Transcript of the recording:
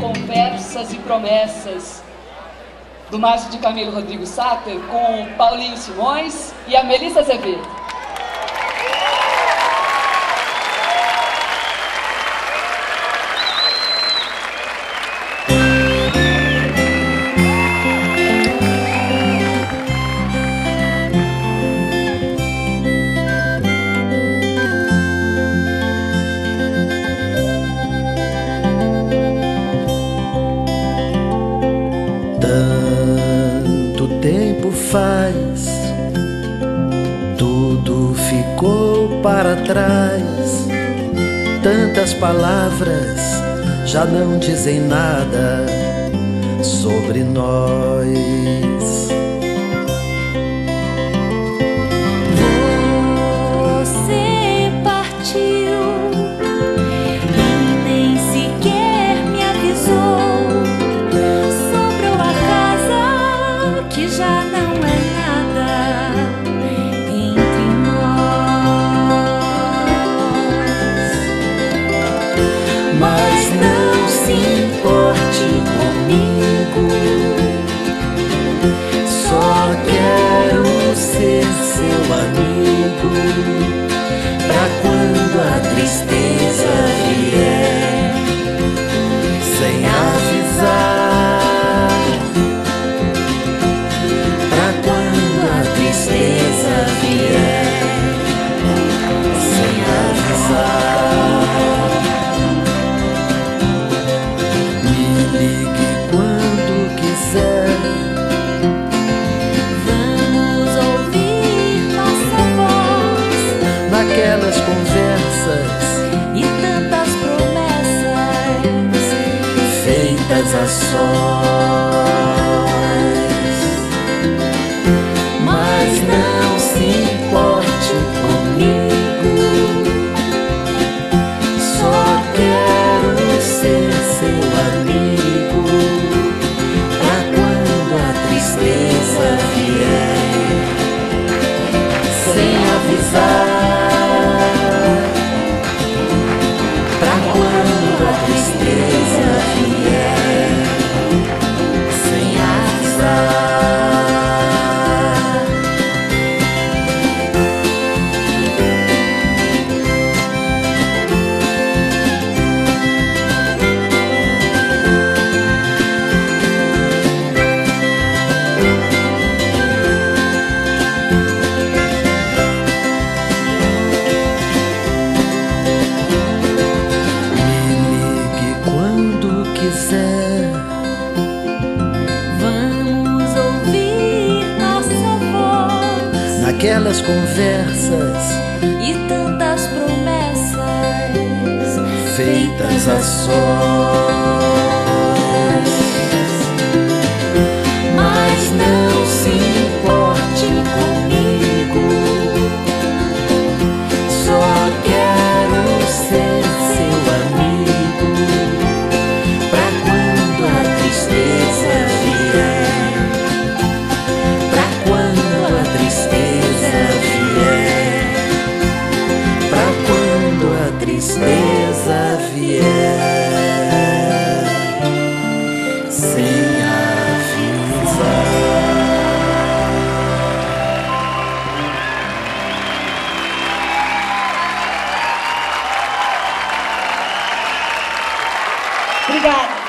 Conversas e promessas do Márcio de Camilo Rodrigo Sáter com Paulinho Simões e a Melissa Azevedo. tempo faz, tudo ficou para trás. Tantas palavras já não dizem nada sobre nós. aquelas conversas e tantas promessas feitas a só. aquelas conversas e tantas promessas feitas a sós. Obrigada.